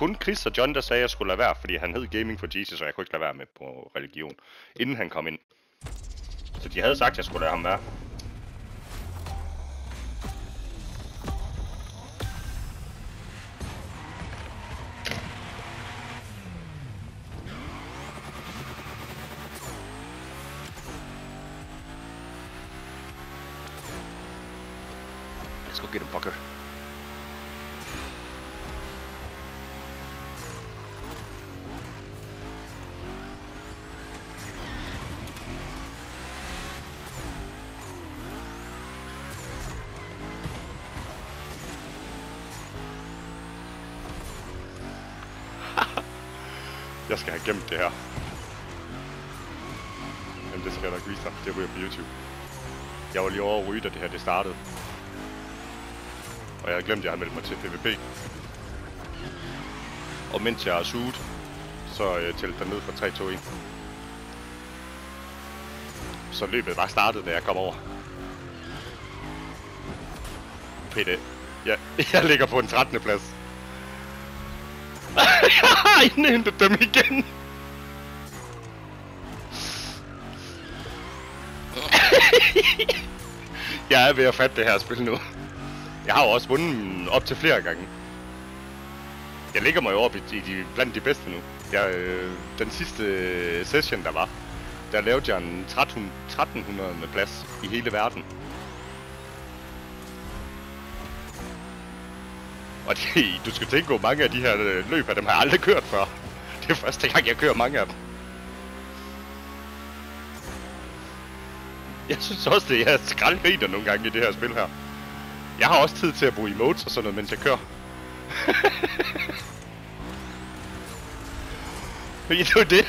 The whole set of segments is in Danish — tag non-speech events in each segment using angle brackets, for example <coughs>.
kun Chris og John, der sagde, at jeg skulle lade være, fordi han hed Gaming for Jesus, og jeg kunne ikke lade være med på religion, inden han kom ind. Så de havde sagt, at jeg skulle lade ham være. Let's go get him, fucker. Jeg skal have gemt det her. Men det skal jeg nok vise dig. Det ryger på YouTube. Jeg var lige over at ryge, da det her det startede. Og jeg havde glemt, at jeg havde meldt mig til PvP. Og mens jeg er suget, så øh, tælte den ned fra 3, 2, 1. Så løbet bare startet, da jeg kom over. PD. Ja, <laughs> jeg ligger på en 13. plads jeg har indhentet dem igen. jeg er ved at fatte det her spil nu. Jeg har jo også vundet op til flere gange. Jeg ligger mig jo op i, i de, blandt de bedste nu. Jeg, øh, den sidste øh, session, der var, der lavede jeg en 1300, 1300 plads i hele verden. Og det, du skal tænke, på, mange af de her øh, løb af dem har jeg aldrig kørt før. Det er første gang, jeg kører mange af dem. Jeg synes også, det er skraldgriner nogle gange i det her spil her. Jeg har også tid til at bruge emotes og sådan noget, mens jeg kører. <laughs> Men det er det.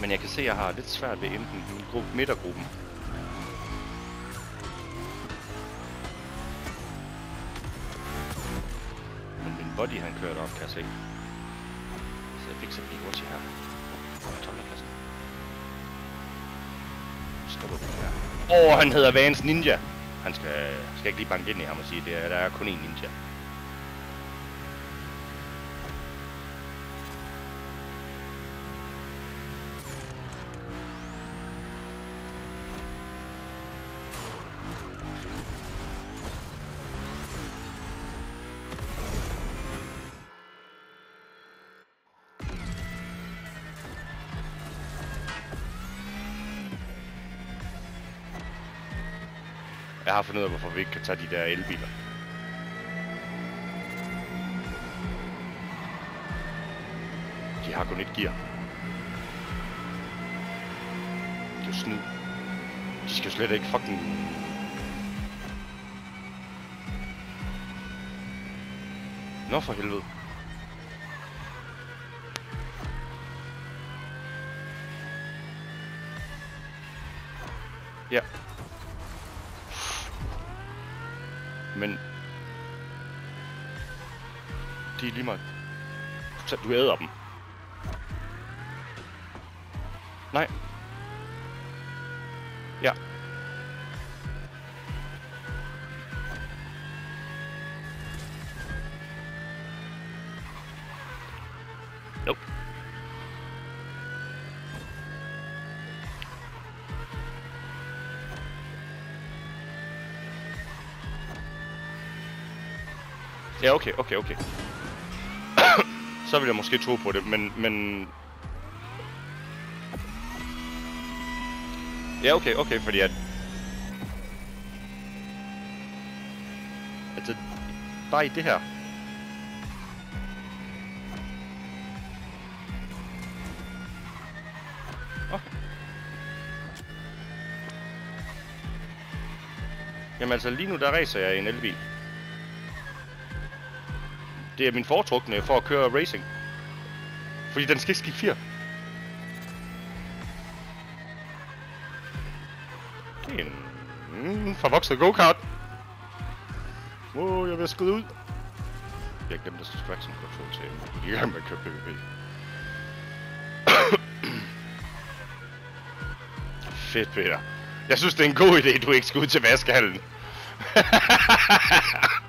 Men jeg kan se, at jeg har lidt svært ved enten gruppe, midtergruppen. Body han kørte op, kan jeg se. Så jeg fik sådan lige hurtigt her. 12. Stopper her. Åh, oh, han hedder Vance Ninja. Han skal, skal ikke lige banke ind i ham og sige, det er, der er kun én ninja. Jeg har fundet ud af, hvorfor vi ikke kan tage de der elbiler. De har kun et gear. Det er snyd. De skal slet ikke fucking... Nå for helvede. Ja. Men... De er lige meget... Så du æder dem. Nej. Ja. Nope. Ja, okay, okay, okay. <coughs> Så vil jeg måske tro på det, men... men... Ja, okay, okay, fordi at... Altså, bare i det her. Okay. Jamen altså, lige nu der racer jeg i en elbil. Det er min foretrukne for at køre racing. Fordi den skal ikke skifte 4. Det er en mm, forvokset go-kart. Oh, jeg vil skyde ud. Jeg glemte at scratch en kontrol til. Jeg er i med at køre PvP. <coughs> Fedt, Peter. Jeg synes, det er en god idé, du ikke skal ud til vaskehallen. <laughs>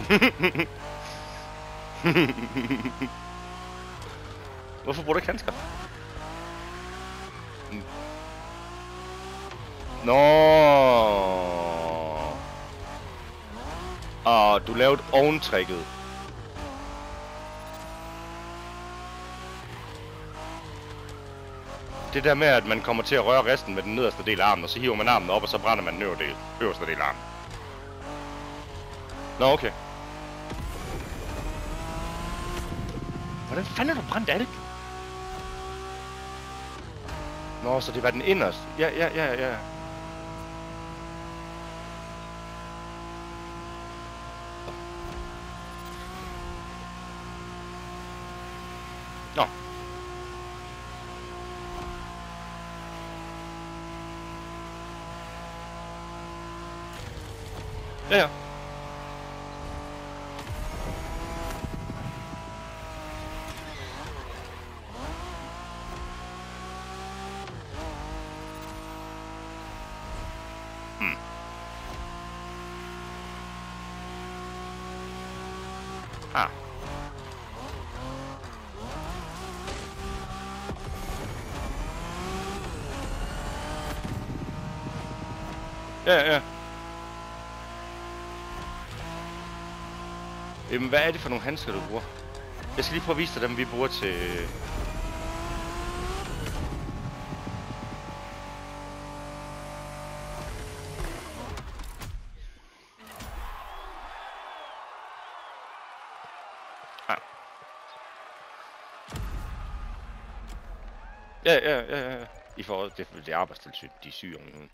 <laughs> Hvorfor bruger du ikke handsker? Nå. Ah, du lavede ovntrækket. Det der med, at man kommer til at røre resten med den nederste del af armen, og så hiver man armen op, og så brænder man den øverste del, øverste del af armen. Nå, okay. Hvordan fanden har du brændt alt? Nå, så det var den inderste. Ja, ja, ja, ja. Nå. Ja, ja. Ah. Ja, ja. Jamen, hvad er det for nogle handsker, du bruger? Jeg skal lige prøve at vise dig dem, vi bruger til... Ja, ja, ja, ja. I forhold til det, det arbejdstilsyn, de er syge om nu.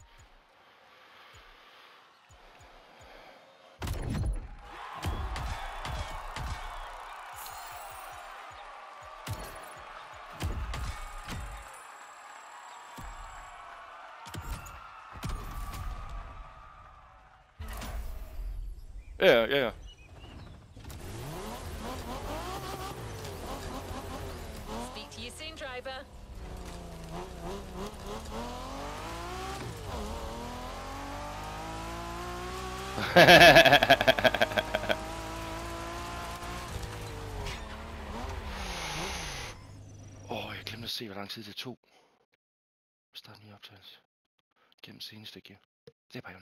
Ja, ja, ja, ja. Speak to you soon, driver. Åh, oh, jeg glemte at se, hvor lang tid det tog. Start ny optagelse. Gennem seneste gear. Det er bare jo